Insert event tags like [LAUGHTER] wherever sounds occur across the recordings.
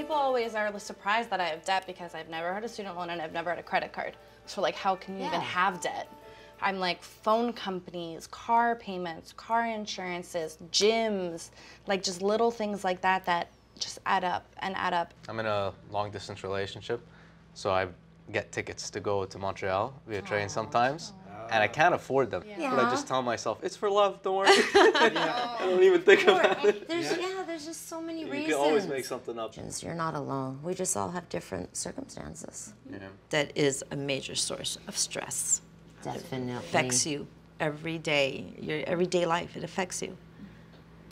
People always are surprised that I have debt because I've never had a student loan and I've never had a credit card. So like, how can you even have debt? I'm like phone companies, car payments, car insurances, gyms, like just little things like that that just add up and add up. I'm in a long distance relationship, so I get tickets to go to Montreal via train sometimes. And I can't afford them, but I just tell myself it's for love. Don't worry. [LAUGHS] I don't even think about it. There's yeah, there's just so many You reasons. can always make something up. You're not alone. We just all have different circumstances. Yeah. That is a major source of stress. Definitely. affects you every day, your everyday life. It affects you.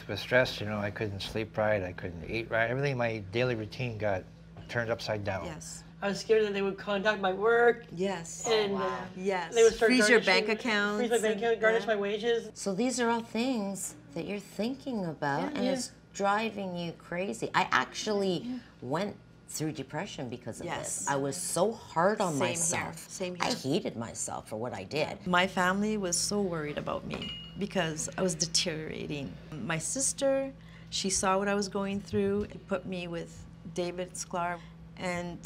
With stress, you know, I couldn't sleep right, I couldn't eat right. Everything, my daily routine got turned upside down. Yes. I was scared that they would contact my work Yes. and uh, Yes. they would start Freeze your bank accounts. freeze my bank account, garnish yeah. my wages. So these are all things that you're thinking about, and yeah. it's driving you crazy. I actually went through depression because of Yes. this. I was so hard on Same here. myself. Same I hated myself for what I did. My family was so worried about me because I was deteriorating. My sister, she saw what I was going through. It put me with David Sklar, and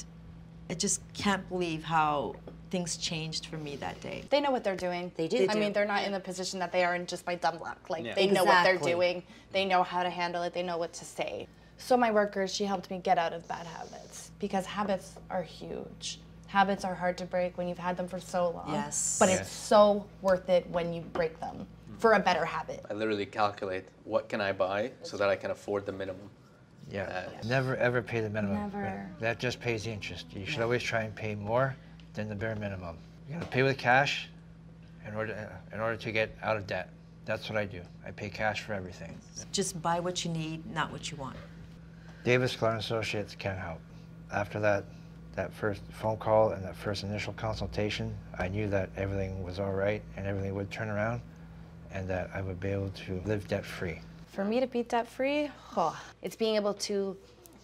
I just can't believe how things changed for me that day. They know what they're doing. They do. I They mean, they're not in the position that they are in just by dumb luck. Like Yeah. they know what they're doing. They know how to handle it. They know what to say. So my workers, she helped me get out of bad habits because habits are huge. Habits are hard to break when you've had them for so long. Yes. But Yes. it's so worth it when you break them hmm. for a better habit. I literally calculate what can I buy so that I can afford the minimum. Yeah. Uh, Never ever pay the minimum. Never. That just pays the interest. You should always try and pay more than the bare minimum. You gotta pay with cash in order in order to get out of debt. That's what I do. I pay cash for everything. Just buy what you need, not what you want. David Sklar Associates can help. After that, that first phone call and that first initial consultation, I knew that everything was all right and everything would turn around, and that I would be able to live debt free. For me to be debt free, oh, it's being able to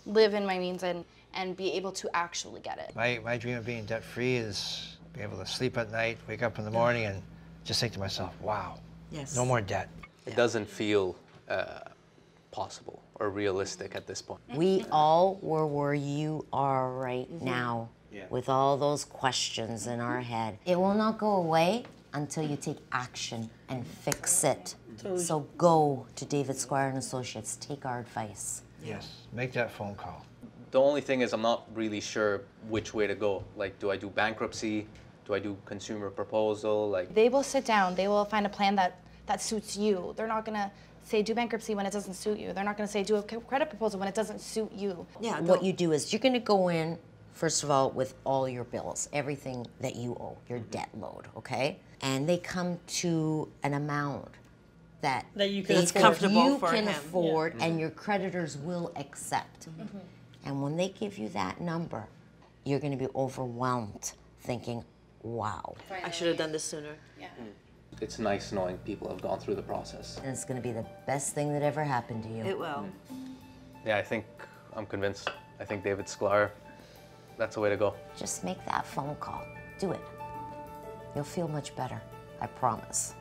live in my means and, and be able to actually get it. My, my dream of being debt free is be able to sleep at night, wake up in the morning, and just think to myself, wow, Yes. no more debt. It doesn't feel uh, possible or realistic at this point. We all were where you are right now Yeah. with all those questions in our head. It will not go away until you take action and fix it. So go to David Sklar and Associates. Take our advice. Yes, make that phone call. The only thing is, I'm not really sure which way to go. Like, do I do bankruptcy? Do I do consumer proposal? Like, They will sit down. They will find a plan that that suits you. They're not gonna say do bankruptcy when it doesn't suit you. They're not gonna say do a credit proposal when it doesn't suit you. Yeah. What you do is you're going to go in, first of all, with all your bills, everything that you owe, your mm-hmm. debt load, okay? And they come to an amount that, That you can they afford. think Comfortable you for can him. afford and mm-hmm. your creditors will accept. Mm-hmm. mm-hmm. And when they give you that number, you're going to be overwhelmed thinking, wow. I should have done this sooner. Yeah, mm. it's nice knowing people have gone through the process. And it's going to be the best thing that ever happened to you. It will. Mm. Yeah, I think I'm convinced. I think David Sklar, that's the way to go. Just make that phone call. Do it. You'll feel much better. I promise.